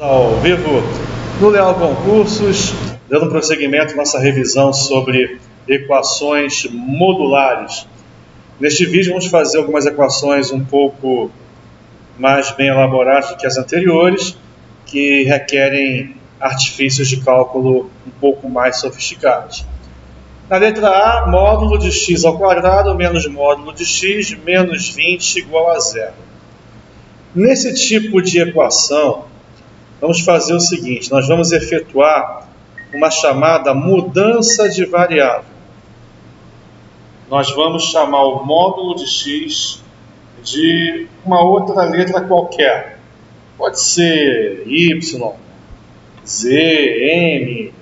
Ao vivo no Leal Concursos, dando prosseguimento nossa revisão sobre equações modulares. Neste vídeo vamos fazer algumas equações um pouco mais bem elaboradas que as anteriores, que requerem artifícios de cálculo um pouco mais sofisticados. Na letra A, módulo de x ao quadrado menos módulo de x menos 20 igual a zero. Nesse tipo de equação, vamos fazer o seguinte: nós vamos efetuar uma chamada mudança de variável. Nós vamos chamar o módulo de x de uma outra letra qualquer. Pode ser y, z, m,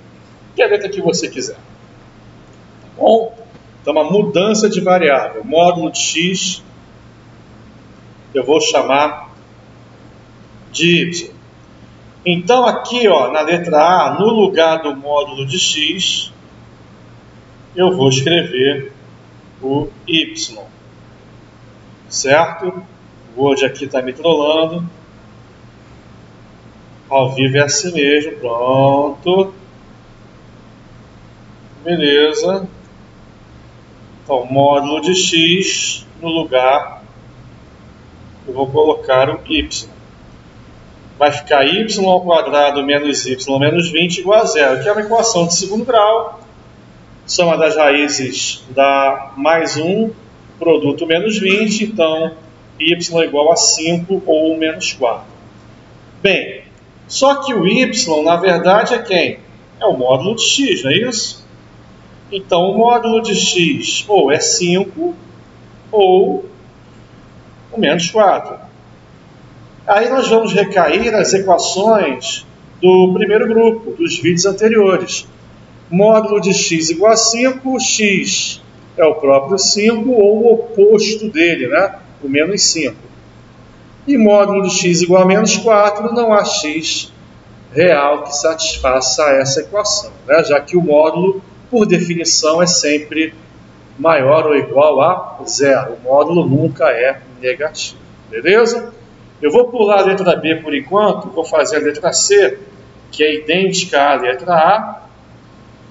que a letra que você quiser. Tá bom? Então, uma mudança de variável. Módulo de x eu vou chamar de y. Então aqui, ó, na letra A, no lugar do módulo de x, eu vou escrever o y. Certo? O Word aqui está me trollando. Ao vivo é assim mesmo. Pronto. Beleza. Então, módulo de x no lugar eu vou colocar o y vai ficar y ao quadrado menos y menos 20 igual a zero, que é uma equação de segundo grau. Soma das raízes dá mais 1, produto menos 20, então y igual a 5 ou menos 4. Bem, só que o y, na verdade, é quem? É o módulo de x, não é isso? Então, o módulo de x ou é 5 ou o menos 4. Aí nós vamos recair nas equações do primeiro grupo, dos vídeos anteriores. Módulo de x igual a 5, x é o próprio 5 ou o oposto dele, né? o menos 5. E módulo de x igual a menos 4, não há x real que satisfaça essa equação, né? já que o módulo, por definição, é sempre maior ou igual a zero. O módulo nunca é negativo, beleza? Eu vou pular a letra B por enquanto, vou fazer a letra C, que é idêntica à letra A,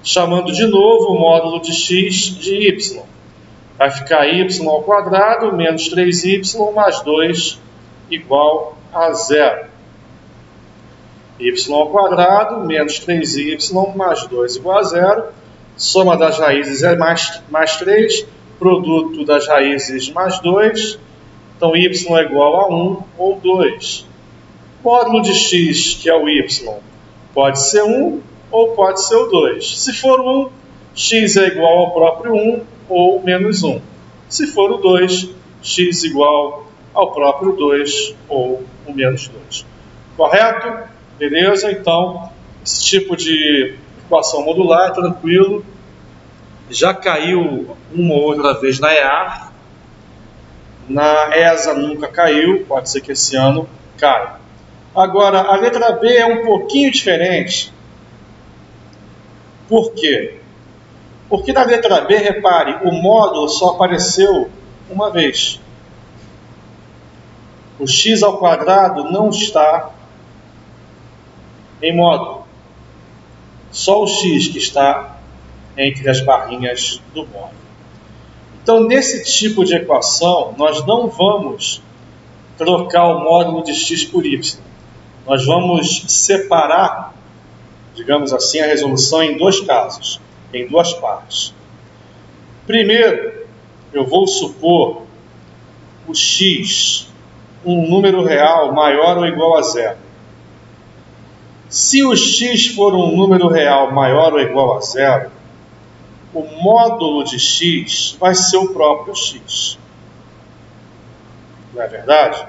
chamando de novo o módulo de x de y. Vai ficar y ao quadrado menos 3y mais 2 igual a zero. y ao quadrado menos 3y mais 2 igual a zero. Soma das raízes é mais, mais 3, produto das raízes mais 2 então, y é igual a 1 ou 2. Módulo de x, que é o y, pode ser 1 ou pode ser o 2. Se for 1, x é igual ao próprio 1 ou menos 1. Se for o 2, x igual ao próprio 2 ou o menos 2. Correto? Beleza? Então, esse tipo de equação modular tranquilo. Já caiu uma ou outra vez na EAR, na ESA nunca caiu, pode ser que esse ano caia. Agora, a letra B é um pouquinho diferente. Por quê? Porque na letra B, repare, o módulo só apareceu uma vez. O x ao quadrado não está em módulo. Só o x que está entre as barrinhas do módulo. Então, nesse tipo de equação, nós não vamos trocar o módulo de x por y. Nós vamos separar, digamos assim, a resolução em dois casos, em duas partes. Primeiro, eu vou supor o x um número real maior ou igual a zero. Se o x for um número real maior ou igual a zero, o módulo de x vai ser o próprio x. Não é verdade?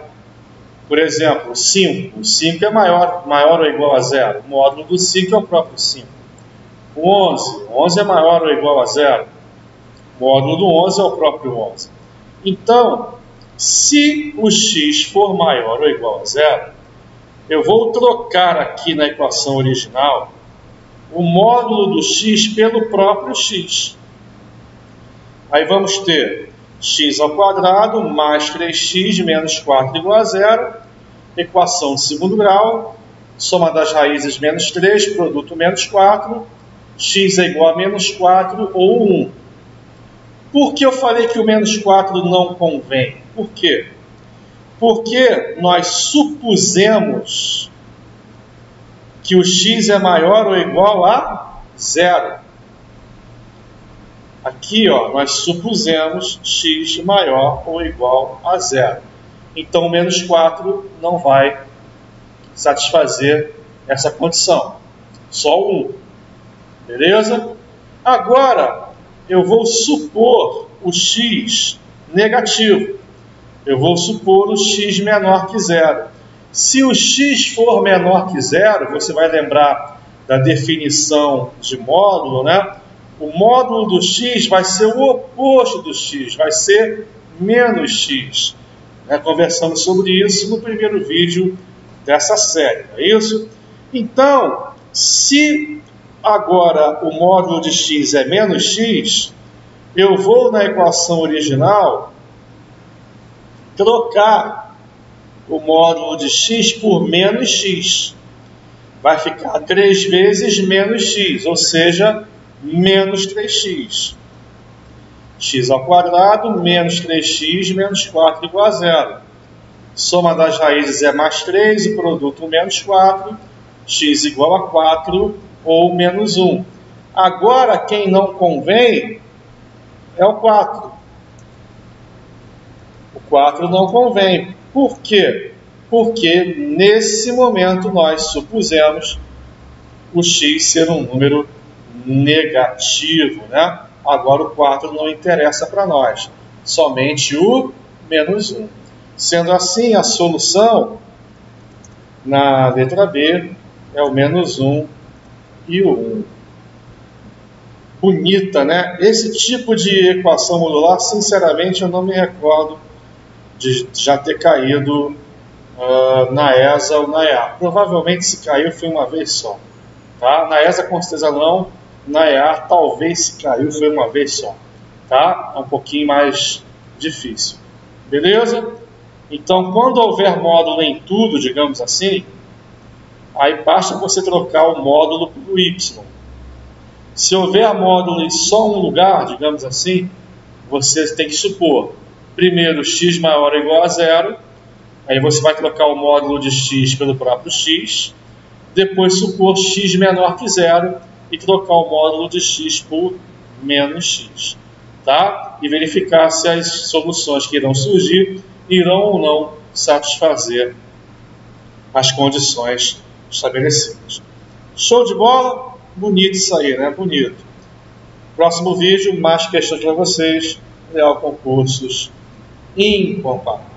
Por exemplo, 5. 5 é maior, maior ou igual a zero. O módulo do 5 é o próprio 5. O 11. 11 é maior ou igual a zero. O módulo do 11 é o próprio 11. Então, se o x for maior ou igual a zero, eu vou trocar aqui na equação original o módulo do x pelo próprio x. Aí vamos ter x ao quadrado mais 3x menos 4 igual a zero, equação de segundo grau, Soma das raízes menos 3, produto menos 4, x é igual a menos 4 ou 1. Por que eu falei que o menos 4 não convém? Por quê? Porque nós supusemos que o x é maior ou igual a zero. Aqui, ó, nós supusemos x maior ou igual a zero. Então, menos 4 não vai satisfazer essa condição. Só 1. Beleza? Agora, eu vou supor o x negativo. Eu vou supor o x menor que zero. Se o x for menor que zero, você vai lembrar da definição de módulo, né? O módulo do x vai ser o oposto do x, vai ser menos x. Né? Conversamos sobre isso no primeiro vídeo dessa série, não é isso? Então, se agora o módulo de x é menos x, eu vou na equação original trocar o módulo de x por menos x. Vai ficar 3 vezes menos x, ou seja, menos 3x. x ao quadrado menos 3x menos 4 igual a zero. Soma das raízes é mais 3, o produto menos 4, x igual a 4 ou menos 1. Agora, quem não convém é o 4. O 4 não convém. Por quê? Porque nesse momento nós supusemos o x ser um número negativo, né? Agora o 4 não interessa para nós, somente o menos 1. Sendo assim, a solução na letra B é o menos 1 e o 1. Bonita, né? Esse tipo de equação modular, sinceramente, eu não me recordo de já ter caído uh, na ESA ou na EA. Provavelmente se caiu foi uma vez só. Tá? Na ESA com certeza não, na EA talvez se caiu foi uma vez só. Tá? É um pouquinho mais difícil. Beleza? Então, quando houver módulo em tudo, digamos assim, aí basta você trocar o módulo por y. Se houver módulo em só um lugar, digamos assim, você tem que supor primeiro x maior ou igual a zero, aí você vai trocar o módulo de x pelo próprio x, depois supor x menor que zero e trocar o módulo de x por menos x, tá? E verificar se as soluções que irão surgir irão ou não satisfazer as condições estabelecidas. Show de bola? Bonito isso aí, né? Bonito. Próximo vídeo, mais questões para vocês. Leal Concursos incomparável.